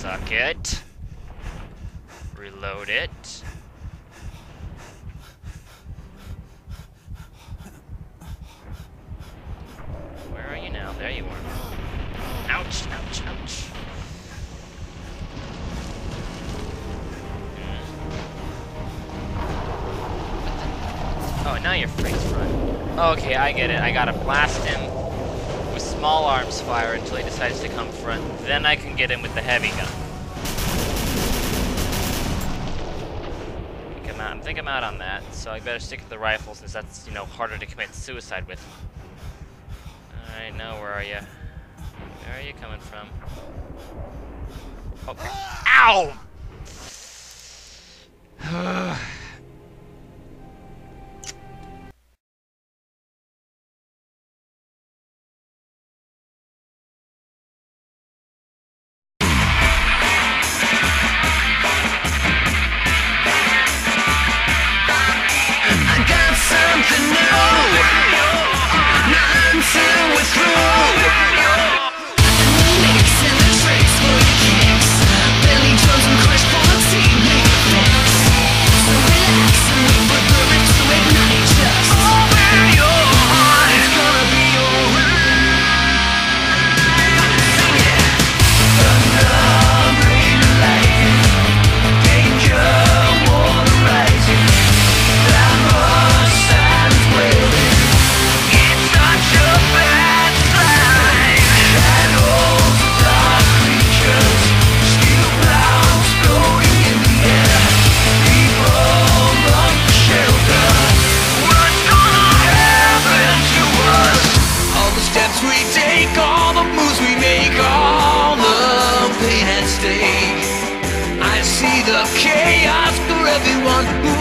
Suck it. Reload it. Where are you now? There you are. Ouch, ouch, ouch. Hmm. Oh, now your freeze front. Okay, I get it. I gotta blast him small arms fire until he decides to come front. Then I can get him with the heavy gun. I think I'm out on that, so I better stick to the rifle since that's, you know, harder to commit suicide with. Alright, now where are you? Where are you coming from? Oh. Ow! the chaos for everyone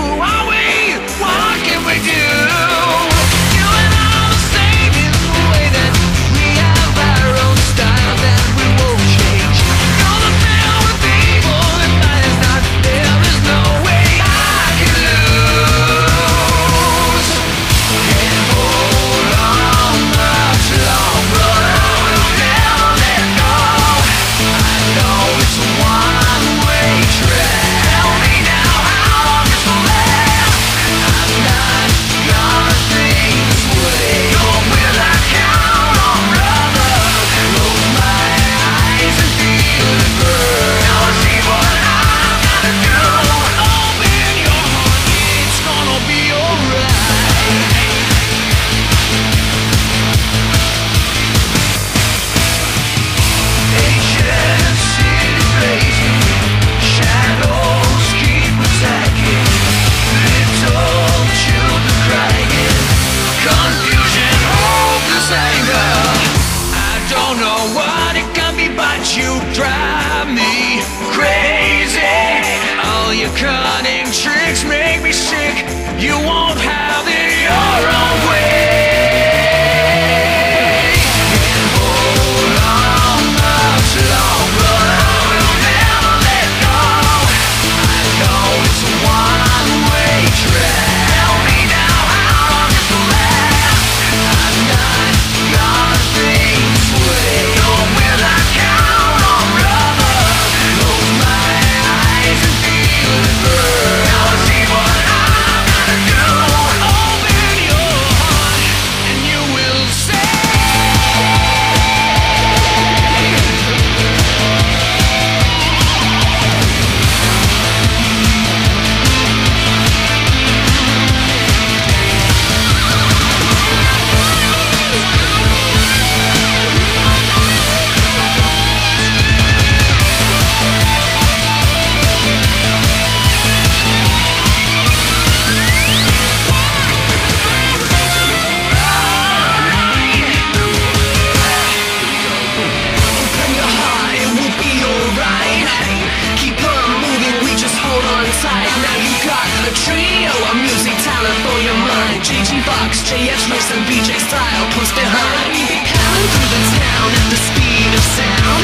JG Box, JS Race, and BJ Style close behind Pounding through the town at the speed of sound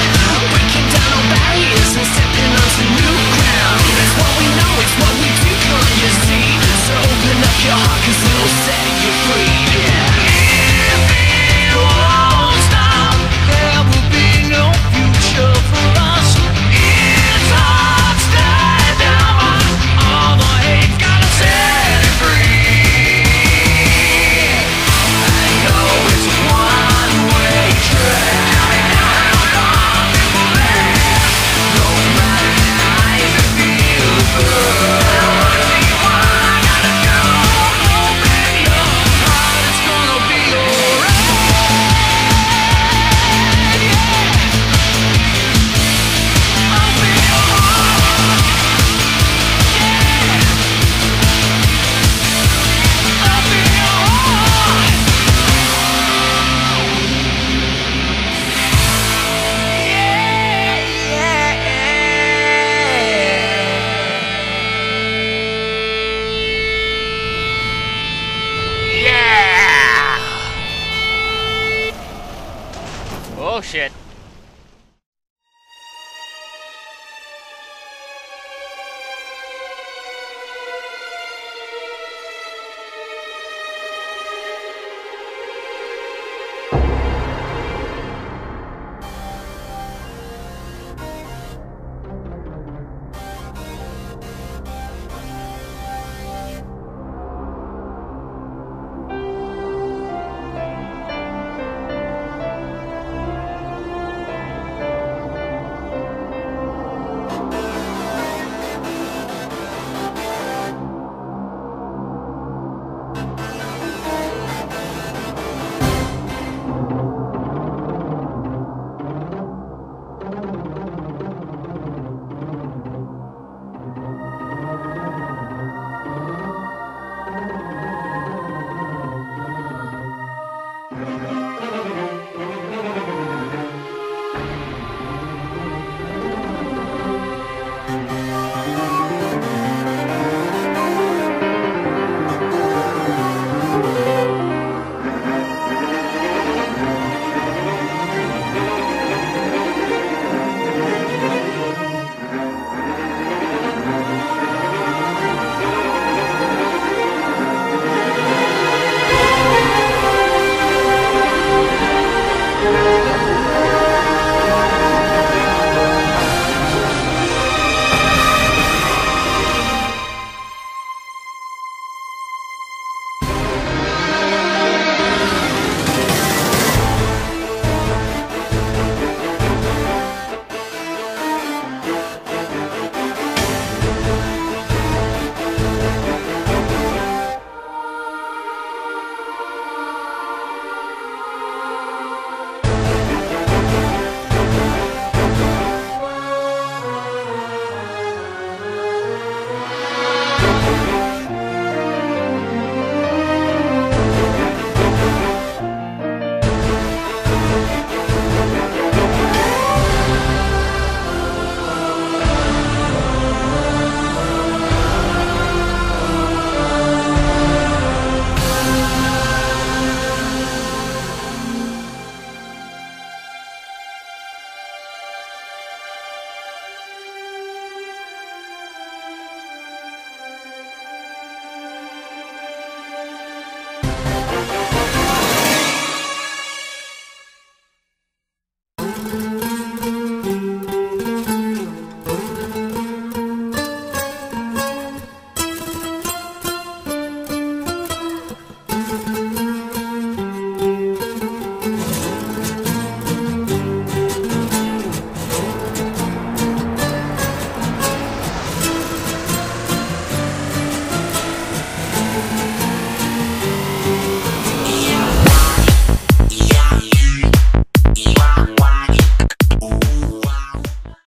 Breaking down all barriers and stepping onto new ground It's what we know, it's what we do, can't you see? So open up your heart cause it'll set you free yeah. Shit.